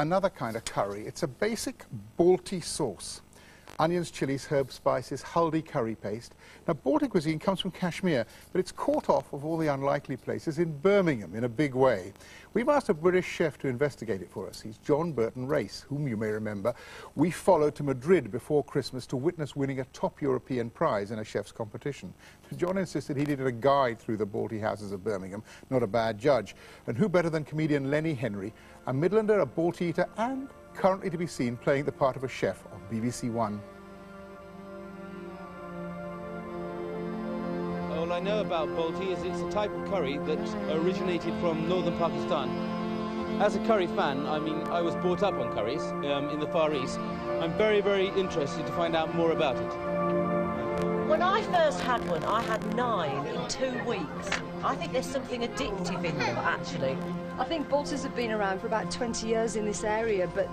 another kind of curry. It's a basic Balti sauce. Onions, chilies, herbs, spices, haldi curry paste. Now, Balti cuisine comes from Kashmir, but it's caught off of all the unlikely places in Birmingham in a big way. We've asked a British chef to investigate it for us. He's John Burton Race, whom you may remember we followed to Madrid before Christmas to witness winning a top European prize in a chef's competition. John insisted he needed a guide through the Balti houses of Birmingham, not a bad judge. And who better than comedian Lenny Henry, a Midlander, a Balti eater, and currently to be seen playing the part of a chef on BBC One. All I know about Balti is it's a type of curry that originated from northern Pakistan. As a curry fan, I mean, I was brought up on curries um, in the Far East. I'm very, very interested to find out more about it. When I first had one, I had nine in two weeks. I think there's something addictive in them, actually. I think Baltis have been around for about 20 years in this area, but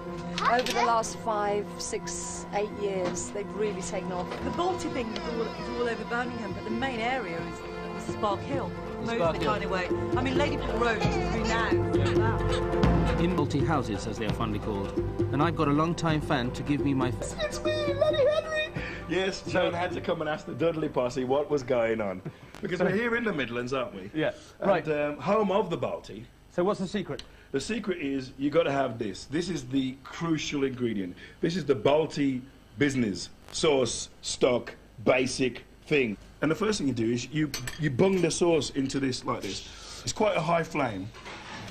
over the last five, six, eight years, they've really taken off. The Balti thing is all, is all over Birmingham, but the main area is, is Spark Hill. Most Spark of the Hill. kind of way. I mean, Ladypool Road is renowned for that. In Balti houses, as they are fondly called. And I've got a long-time fan to give me my... It's me, Lenny Henry. Yes, John had to come and ask the Dudley posse what was going on. Because we're here in the Midlands, aren't we? Yeah, And, right. um, home of the Balti. So what's the secret? The secret is you got to have this. This is the crucial ingredient. This is the Balti business sauce, stock, basic thing. And the first thing you do is you you bung the sauce into this like this. It's quite a high flame,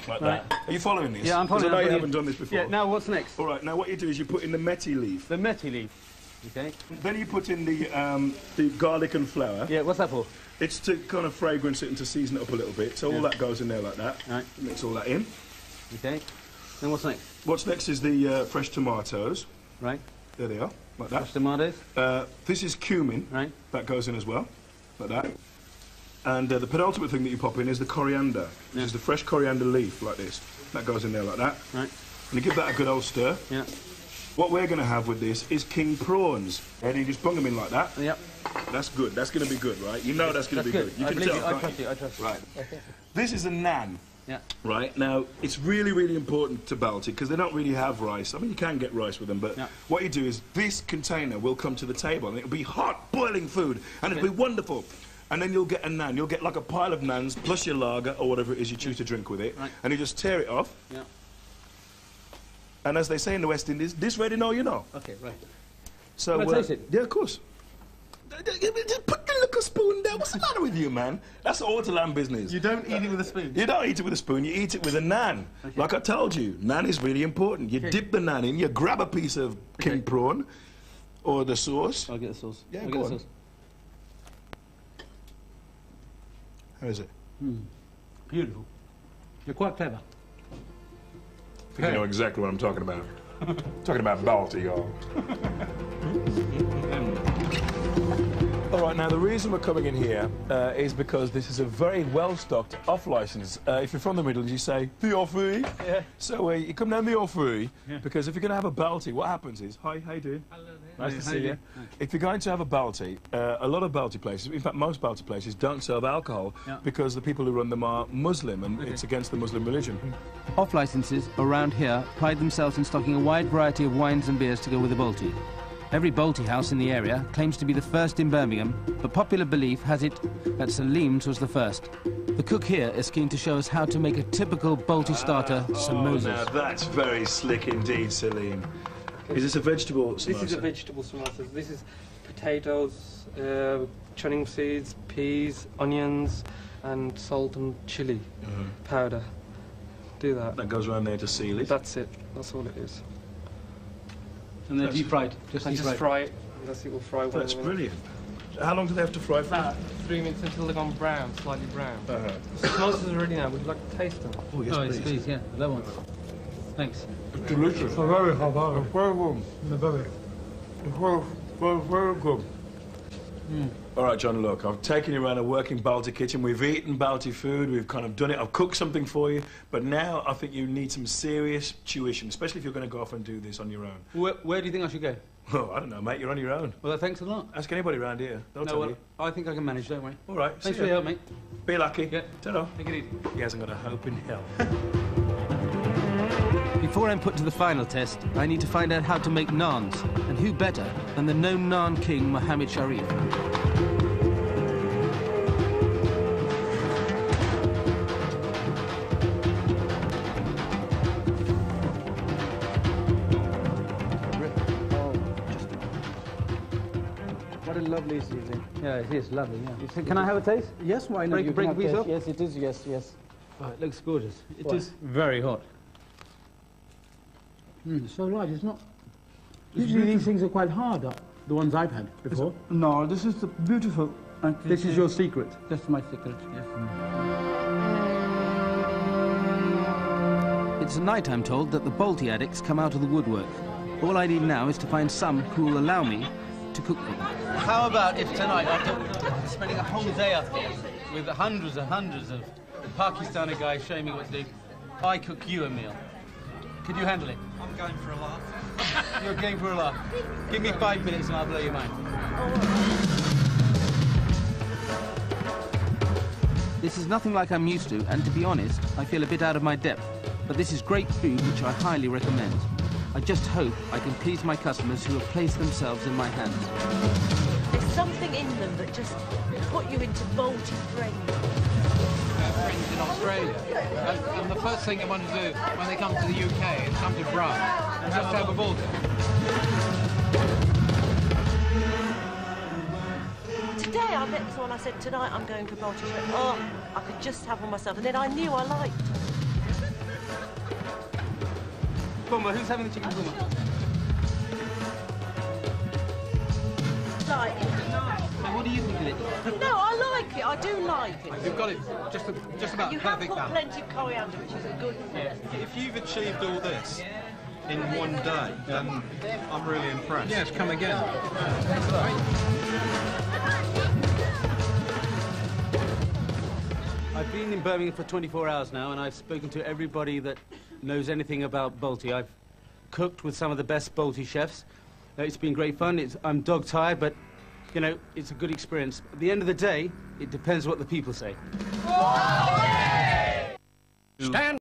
like Right. that. Are you following this? Yeah, I'm 'Cause following. I know I'm you following. haven't done this before. Yeah, now what's next? All right. Now what you do is you put in the methi leaf. The methi leaf. Okay. Then you put in the um, the garlic and flour. Yeah, what's that for? It's to kind of fragrance it and to season it up a little bit. So all that goes in there like that. Right. Mix all that in. Okay. Then what's next? What's next is the uh, fresh tomatoes. Right. There they are, like that. Fresh tomatoes. Uh, this is cumin. Right. That goes in as well, like that. And uh, the penultimate thing that you pop in is the coriander, which Yeah. is the fresh coriander leaf, like this. That goes in there like that. Right. And you give that a good old stir. Yeah. What we're going to have with this is king prawns. And you just bung them in like that. Yep. That's good. That's going to be good, right? You know that's going to be good. good. You I can tell. you. I trust you. I trust you. Right. This is a nan. Yeah. Right now, it's really, really important to Balti because they don't really have rice. I mean, you can get rice with them, but Yeah. what you do is this container will come to the table and it'll be hot, boiling food, and it'll be wonderful. And then you'll get a nan. You'll get like a pile of nans plus your lager or whatever it is you choose to drink with it, Right. and you just tear it off. Yeah. And as they say in the West Indies, this ready, know you know. Okay. Right. So Can I uh, taste it? Yeah, of course. Just put the little spoon there. What's the matter with you, man? That's the Autoland business. You don't eat it with a spoon. You don't eat it with a spoon, you eat it with a naan. Like I told you, naan is really important. You Okay. dip the naan in, you grab a piece of king Okay. prawn or the sauce. I'll get the sauce. Yeah, I'll go get on. the sauce. How is it? Hmm. Beautiful. You're quite clever. You know exactly what I'm talking about. talking about Balti, y'all. All right, now the reason we're coming in here uh, is because this is a very well-stocked off-license. Uh, if you're from the Midlands, you say the Offrey. Yeah. So uh, you come down the Offrey Yeah. because if you're going to have a Balti, what happens is, hi, how you doing? Nice to see you you. If you're going to have a Balti, uh, a lot of Balti places, in fact most Balti places, don't serve alcohol Yeah. because the people who run them are Muslim and it's against the Muslim religion. Off licenses around here pride themselves in stocking a wide variety of wines and beers to go with the Balti. Every Balti house in the area claims to be the first in Birmingham, but popular belief has it that Salim's was the first. The cook here is keen to show us how to make a typical Balti starter, Oh, samosas. now that's very slick indeed, Celine. Is this a vegetable samosa? This is a vegetable samosas. This is potatoes, uh, churning seeds, peas, onions, and salt and chili Mhm. powder. Do that. That goes around there to seal it. That's it. That's all it is. And they're deep fried. Just deep fried. fry it. and That's it. Will fry. That's minute. brilliant. How long do they have to fry for? About three minutes until they've gone brown, slightly brown. Uh-huh. The samosas are ready now. Would you like to taste them? Oh, yes, oh, yes, please. please, yeah, that one. Thanks. Delicious. very hot. Very warm. Very. Very, very, very good. Mm. All right, John, look, I've taken you around a working Balti kitchen. We've eaten Balti food. We've kind of done it. I've cooked something for you. But now I think you need some serious tuition, especially if you're going to go off and do this on your own. Where, where do you think I should go? Oh, I don't know, mate. You're on your own. Well, thanks a lot. Ask anybody around here. They'll no, tell well, you. I think I can manage, don't worry. All right. Thanks for your help, mate. Be lucky. Yeah. Ta-da. Take it easy. He hasn't got a hope in hell. Before I'm put to the final test, I need to find out how to make naans, and who better than the known naan king Mohammed Sharif. What a lovely season. Yeah, it is lovely, yeah. Can I have a taste? Yes, why not? Break- You break can a have piece taste. off? Yes, it is. Yes, yes. Oh, it looks gorgeous. It is What? very hot. Mm, so light. It's not. Usually these things are quite hard. uh, The ones I've had before. No, this is the beautiful. And This is your secret. That's my secret. Yes. It's a night, I'm told, that the Balti addicts come out of the woodwork. All I need now is to find some who will allow me to cook them. How about if tonight, after spending a whole day up here with hundreds and hundreds of Pakistani guys showing me what to do, I cook you a meal? Could you handle it? I'm going for a laugh. You're going for a laugh. Give me five minutes and I'll blow your mind. This is nothing like I'm used to, and to be honest, I feel a bit out of my depth. But this is great food, which I highly recommend. I just hope I can please my customers who have placed themselves in my hands. There's something in them that just put you into Balti friends. Friends in Australia. And, and the first thing they want to do when they come to the UK is come to Brum and just have a Balti. Today I met someone, I said, tonight I'm going for Balti friends. Oh, I could just have one myself. And then I knew I liked them. Bumba, who's having the chicken bumba? Like it. What do you think of it? No, I like it. I do like it. You've got it just, just about You have perfect got now. plenty of coriander, which is a good thing. If you've achieved all this in one day, then I'm really impressed. Yes, come again. I've been in Birmingham for 24 hours now, and I've spoken to everybody that knows anything about Balti. I've cooked with some of the best Balti chefs. It's been great fun. It's, I'm dog tired, but you know, it's a good experience. At the end of the day, it depends what the people say. Stand